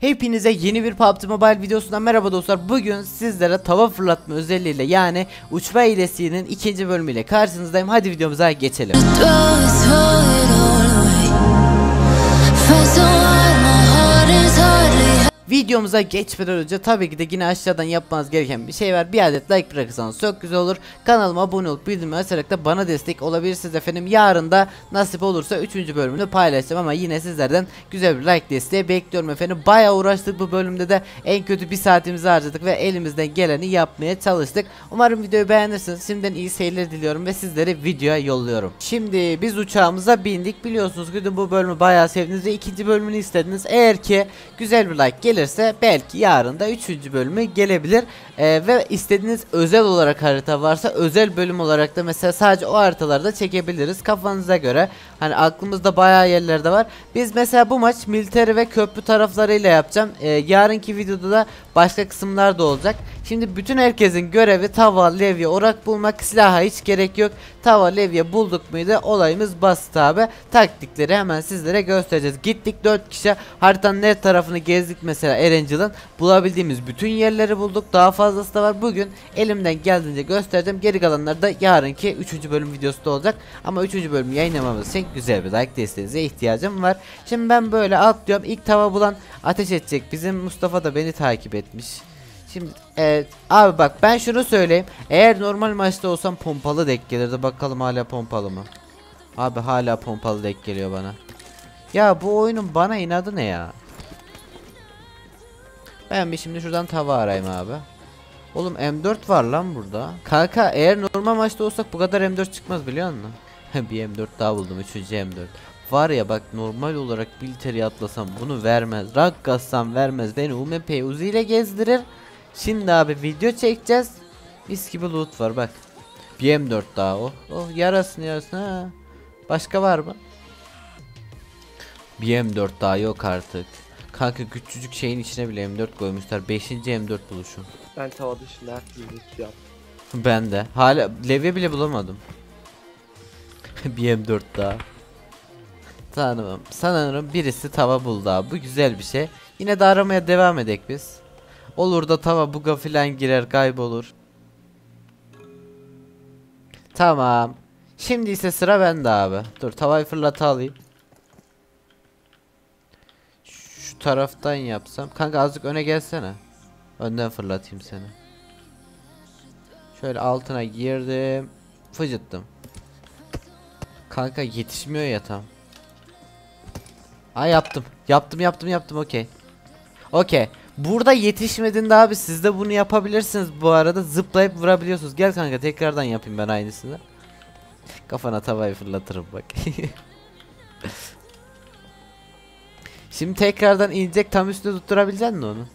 Hepinize yeni bir PUBG Mobile videosundan merhaba dostlar. Bugün sizlere tava fırlatma özelliğiyle yani uçma hilesinin ikinci bölümüyle karşınızdayım. Hadi videomuza geçelim. Videomuza geçmeden önce tabii ki de yine aşağıdan yapmanız gereken bir şey var. Bir adet like bırakırsanız çok güzel olur. Kanalıma abone olup bildirimi açarak da bana destek olabilirsiniz efendim. Yarın da nasip olursa 3. bölümünü paylaşacağım ama yine sizlerden güzel bir like desteği bekliyorum efendim. Bayağı uğraştık bu bölümde de en kötü bir saatimizi harcadık ve elimizden geleni yapmaya çalıştık. Umarım videoyu beğenirsiniz. Şimdiden iyi seyirler diliyorum ve sizleri videoya yolluyorum. Şimdi biz uçağımıza bindik. Biliyorsunuz ki bu bölümü bayağı sevdiniz ve ikinci bölümünü istediniz. Eğer ki güzel bir like gelirse belki yarın da 3. bölümü gelebilir. Ee, ve istediğiniz özel olarak harita varsa özel bölüm olarak da mesela sadece o haritalarda çekebiliriz kafanıza göre. Hani aklımızda bayağı yerlerde var. Biz mesela bu maç militeri ve köprü taraflarıyla yapacağım. Ee, yarınki videoda da başka kısımlar da olacak. Şimdi bütün herkesin görevi tava, levye, orak bulmak. Silaha hiç gerek yok. Tava, levye bulduk muydu olayımız basit abi. Taktikleri hemen sizlere göstereceğiz. Gittik 4 kişi haritanın her tarafını gezdik mesela Erangel'ın. Bulabildiğimiz bütün yerleri bulduk. Daha fazlası da var. Bugün elimden geldiğince göstereceğim. Geri kalanları da yarınki 3. bölüm videosu da olacak. Ama 3. bölümü yayınlamamız için güzel bir like desteğinize ihtiyacım var. Şimdi ben böyle atlıyorum. İlk tava bulan ateş edecek. Bizim Mustafa da beni takip etmiş. Şimdi evet abi bak ben şunu söyleyeyim. Eğer normal maçta olsam pompalı denk gelirdi. Bakalım hala pompalı mı? Abi hala pompalı denk geliyor bana. Ya bu oyunun bana inadı ne ya? Ben bir şimdi şuradan tava arayayım abi. Oğlum M4 var lan burada. Kanka eğer normal maçta olsak bu kadar M4 çıkmaz biliyor musun? Bir M4 daha buldum 3. M4. Var ya bak normal olarak military atlasam bunu vermez. Rank kassam vermez. Beni UMP Uzi ile gezdirir. Şimdi abi video çekeceğiz. Mis gibi loot var bak. Bir M4 daha o. Oh yarasın yarasın ha. Başka var mı? Bir M4 daha yok artık. Kanka küçücük şeyin içine bile M4 koymuşlar. 5. M4 buluşum. Ben tava dışında her türlü yaptım. Ben de. Hala levye bile bulamadım. bir M4 daha. Tanımam. Sanırım birisi tava buldu abi. Bu güzel bir şey. Yine de aramaya devam edek biz. Olur da tava buga filan girer kaybolur. Tamam. Şimdi ise sıra bende abi. Dur tavayı fırlata alayım. Şu taraftan yapsam. Kanka azıcık öne gelsene. Önden fırlatayım seni. Şöyle altına girdim. Fıcıttım. Kanka yetişmiyor ya tam. Ay yaptım. Yaptım yaptım yaptım okey. Okey. Burada yetişmediğinde abi siz de bunu yapabilirsiniz bu arada. Zıplayıp vurabiliyorsunuz. Gel kanka tekrardan yapayım ben aynısını. Kafana tavayı fırlatırım bak. Şimdi tekrardan inecek tam üstüne tutturabilecek misin onu?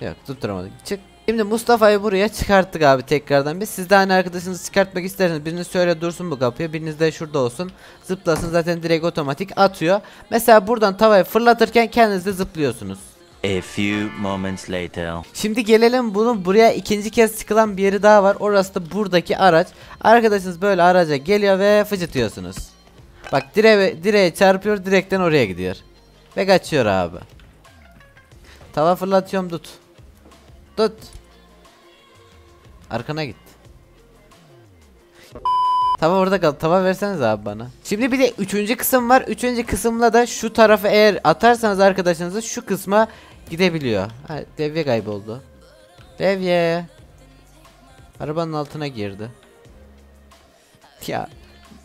Yok tutturamadık. Çık. Şimdi Mustafa'yı buraya çıkarttık abi tekrardan. Biz siz de hani arkadaşınızı çıkartmak isterseniz biriniz şöyle dursun bu kapıya biriniz de şurada olsun. Zıplasın zaten direkt otomatik atıyor. Mesela buradan tavayı fırlatırken kendiniz de zıplıyorsunuz. A few moments later. Şimdi gelelim bunun buraya ikinci kez çıkılan bir yeri daha var. Orası da buradaki araç. Arkadaşınız böyle araca geliyor ve fıcıtıyorsunuz. Bak direğe, direğe çarpıyor direkten oraya gidiyor. Ve kaçıyor abi. Tava fırlatıyorum tut. Tut. Arkana git. Tava orada kal. Tava verseniz abi bana. Şimdi bir de üçüncü kısım var. Üçüncü kısımla da şu tarafı eğer atarsanız arkadaşınızı şu kısma gidebiliyor. Ha, devye kayboldu. Devye. Arabanın altına girdi. Ya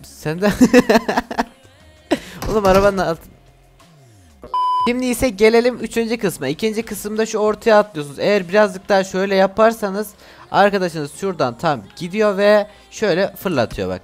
sen de Oğlum arabanın alt Şimdi ise gelelim üçüncü kısma. İkinci kısımda şu ortaya atlıyorsunuz. Eğer birazcık daha şöyle yaparsanız arkadaşınız şuradan tam gidiyor ve şöyle fırlatıyor bak.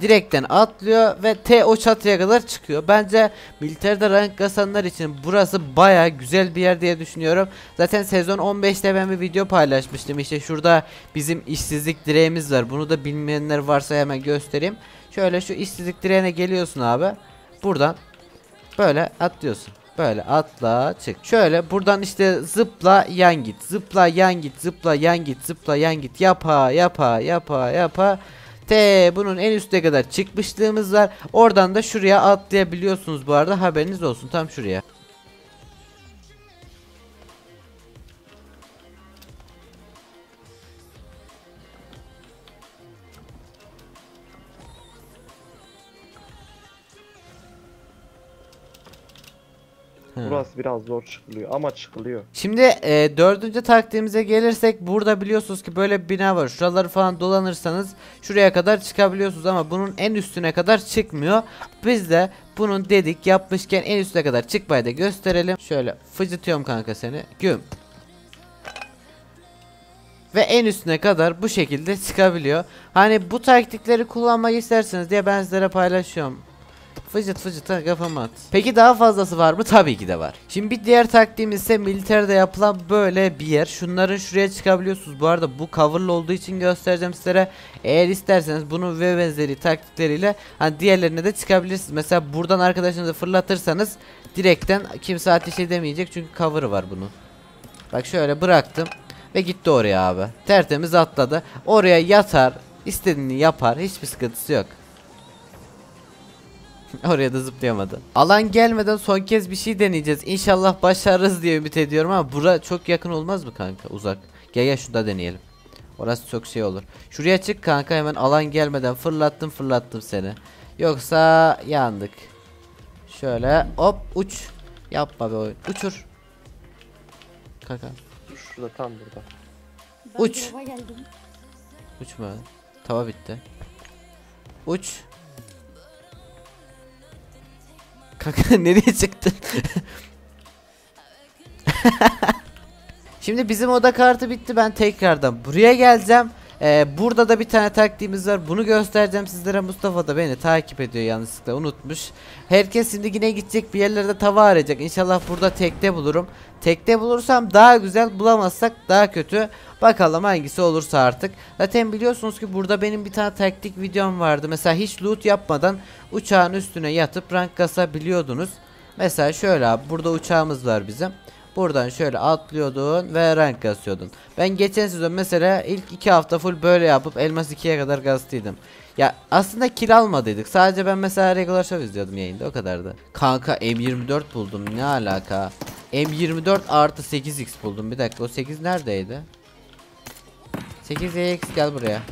Direkten atlıyor ve T o çatıya kadar çıkıyor. Bence militerde rank kasanlar için burası baya güzel bir yer diye düşünüyorum. Zaten sezon 15'te ben bir video paylaşmıştım. İşte şurada bizim işsizlik direğimiz var. Bunu da bilmeyenler varsa hemen göstereyim. Şöyle şu işsizlik direğine geliyorsun abi. Buradan böyle atlıyorsun. Böyle atla çık. Şöyle buradan işte zıpla yan git. Zıpla yan git. Zıpla yan git. Zıpla yan git. Yapa yapa yapa yapa. T bunun en üstte kadar çıkmışlığımız var. Oradan da şuraya atlayabiliyorsunuz bu arada haberiniz olsun tam şuraya. Burası biraz zor çıkılıyor ama çıkılıyor. Şimdi e, dördüncü taktiğimize gelirsek burada biliyorsunuz ki böyle bir bina var. Şuraları falan dolanırsanız şuraya kadar çıkabiliyorsunuz ama bunun en üstüne kadar çıkmıyor. Biz de bunun dedik yapmışken en üstüne kadar çıkmayı da gösterelim. Şöyle fıcıtıyorum kanka seni. Güm. Ve en üstüne kadar bu şekilde çıkabiliyor. Hani bu taktikleri kullanmak isterseniz diye ben sizlere paylaşıyorum. Fıcıt fıcıt ha, kafama at. Peki daha fazlası var mı? Tabii ki de var. Şimdi bir diğer taktiğimiz ise militerde yapılan böyle bir yer. Şunların şuraya çıkabiliyorsunuz. Bu arada bu coverlı olduğu için göstereceğim sizlere. Eğer isterseniz bunun ve benzeri taktikleriyle hani diğerlerine de çıkabilirsiniz. Mesela buradan arkadaşınızı fırlatırsanız direkten kimse ateş edemeyecek çünkü cover'ı var bunun. Bak şöyle bıraktım ve gitti oraya abi. Tertemiz atladı. Oraya yatar, istediğini yapar. Hiçbir sıkıntısı yok. Oraya da zıplayamadı. Alan gelmeden son kez bir şey deneyeceğiz. İnşallah başarırız diye ümit ediyorum ama bura çok yakın olmaz mı kanka? Uzak. Gel gel şurada deneyelim. Orası çok şey olur. Şuraya çık kanka hemen alan gelmeden fırlattım fırlattım seni. Yoksa yandık. Şöyle hop uç. Yapma be oyun. Uçur. Kanka. Şurada tam burada. Ben Uç. Uçma. Tava bitti. Uç. Kanka nereye çıktın? Şimdi bizim oda kartı bitti. Ben tekrardan buraya geleceğim. Ee, burada da bir tane taktiğimiz var. Bunu göstereceğim sizlere. Mustafa da beni takip ediyor yanlışlıkla unutmuş. Herkes şimdi yine gidecek bir yerlerde tava arayacak. İnşallah burada tekte bulurum. Tekte bulursam daha güzel bulamazsak daha kötü. Bakalım hangisi olursa artık. Zaten biliyorsunuz ki burada benim bir tane taktik videom vardı. Mesela hiç loot yapmadan uçağın üstüne yatıp rank kasabiliyordunuz. Mesela şöyle abi burada uçağımız var bizim. Buradan şöyle atlıyordun ve rank kasıyordun. Ben geçen sezon mesela ilk iki hafta full böyle yapıp elmas 2'ye kadar kastıydım. Ya aslında kill almadıydık. Sadece ben mesela regular show izliyordum yayında o kadardı. Kanka M24 buldum ne alaka? M24 artı 8x buldum. Bir dakika o 8 neredeydi? 8x gel buraya.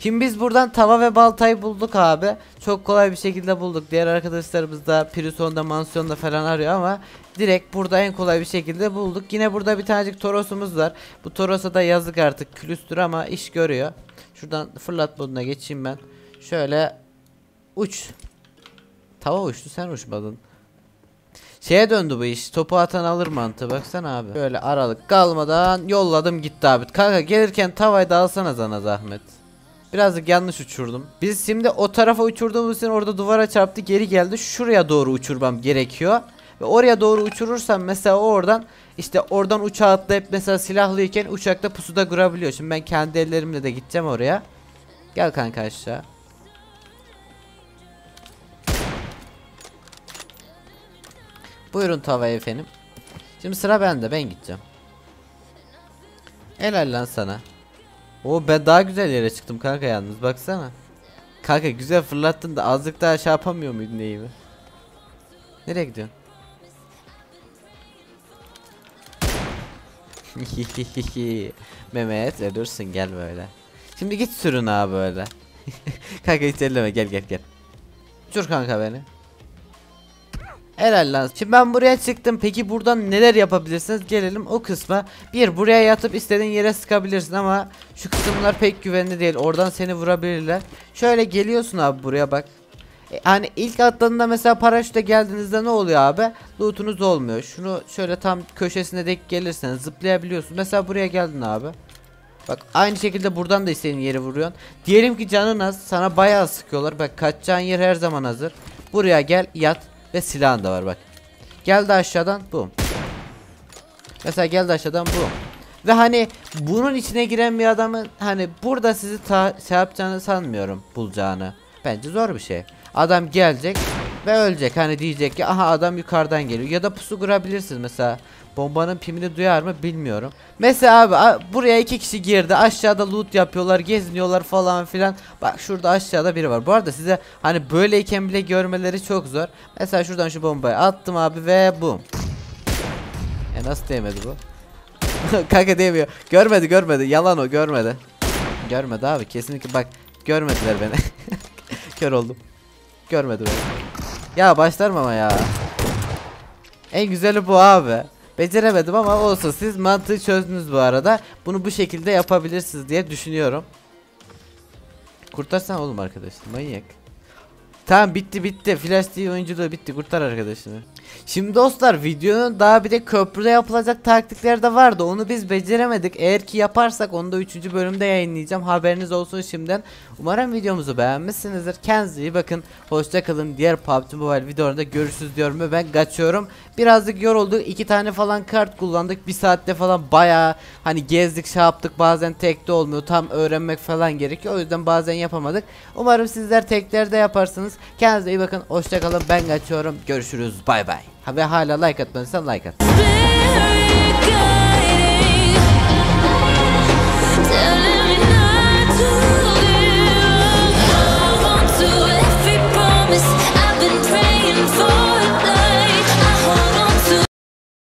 Şimdi biz buradan tava ve baltayı bulduk abi. Çok kolay bir şekilde bulduk. Diğer arkadaşlarımız da Prison'da, Mansiyon'da falan arıyor ama direkt burada en kolay bir şekilde bulduk. Yine burada bir tanecik Toros'umuz var. Bu Toros'a da yazık artık külüstür ama iş görüyor. Şuradan fırlat moduna geçeyim ben. Şöyle uç. Tava uçtu sen uçmadın. Şeye döndü bu iş. Topu atan alır mantığı. Baksana abi. Böyle aralık kalmadan yolladım gitti abi. Kanka gelirken tavayı da alsana sana zahmet. Birazcık yanlış uçurdum. Biz şimdi o tarafa uçurduğumuz için orada duvara çarptı geri geldi. Şuraya doğru uçurmam gerekiyor. Ve oraya doğru uçurursam mesela oradan işte oradan uçağa atlayıp mesela silahlıyken uçakta pusuda durabiliyor. Şimdi ben kendi ellerimle de gideceğim oraya. Gel kanka aşağı. Buyurun tava efendim. Şimdi sıra bende ben gideceğim. Helal lan sana. O ben daha güzel yere çıktım kanka yalnız baksana. Kanka güzel fırlattın da azıcık daha şey yapamıyor muydun iyi mi? Nereye gidiyorsun? Mehmet ölürsün gel böyle. Şimdi git sürün abi böyle. kanka hiç elleme gel gel gel. Uçur kanka beni. Helal lan. Şimdi ben buraya çıktım. Peki buradan neler yapabilirsiniz? Gelelim o kısma. Bir buraya yatıp istediğin yere sıkabilirsin ama şu kısımlar pek güvenli değil. Oradan seni vurabilirler. Şöyle geliyorsun abi buraya bak. E, hani ilk atladığında mesela paraşütle geldiğinizde ne oluyor abi? Lootunuz olmuyor. Şunu şöyle tam köşesine denk gelirseniz zıplayabiliyorsun. Mesela buraya geldin abi. Bak aynı şekilde buradan da istediğin yeri vuruyorsun. Diyelim ki canın az sana bayağı sıkıyorlar. Bak kaçacağın yer her zaman hazır. Buraya gel yat ve silahın da var bak. Geldi aşağıdan bum. Mesela geldi aşağıdan bum. Ve hani bunun içine giren bir adamın hani burada sizi ta şey yapacağını sanmıyorum bulacağını. Bence zor bir şey. Adam gelecek ve ölecek. Hani diyecek ki aha adam yukarıdan geliyor. Ya da pusu kurabilirsiniz mesela. Bombanın pimini duyar mı bilmiyorum. Mesela abi buraya iki kişi girdi. Aşağıda loot yapıyorlar, geziniyorlar falan filan. Bak şurada aşağıda biri var. Bu arada size hani böyleyken bile görmeleri çok zor. Mesela şuradan şu bombayı attım abi ve bum. E nasıl değmedi bu? Kanka değmiyor. Görmedi görmedi. Yalan o görmedi. Görmedi abi kesinlikle bak görmediler beni. Kör oldum. Görmedi beni. Ya başlarım ama ya. En güzeli bu abi. Beceremedim ama olsun siz mantığı çözdünüz bu arada. Bunu bu şekilde yapabilirsiniz diye düşünüyorum. Kurtarsan oğlum arkadaşını manyak. Tamam bitti bitti. Flash TV oyunculuğu bitti. Kurtar arkadaşını. Şimdi dostlar videonun daha bir de köprüde yapılacak taktikleri de vardı. Onu biz beceremedik. Eğer ki yaparsak onu da 3. bölümde yayınlayacağım. Haberiniz olsun şimdiden. Umarım videomuzu beğenmişsinizdir. Kendinize iyi bakın. Hoşça kalın. Diğer PUBG Mobile videolarında görüşürüz diyorum ve ben kaçıyorum. Birazcık yorulduk. iki tane falan kart kullandık. Bir saatte falan bayağı hani gezdik şey yaptık. Bazen tekte olmuyor. Tam öğrenmek falan gerekiyor. O yüzden bazen yapamadık. Umarım sizler teklerde yaparsınız. Kendinize iyi bakın. Hoşça kalın. Ben kaçıyorum. Görüşürüz. Bay bay. Ha ve hala like atmadıysan like at.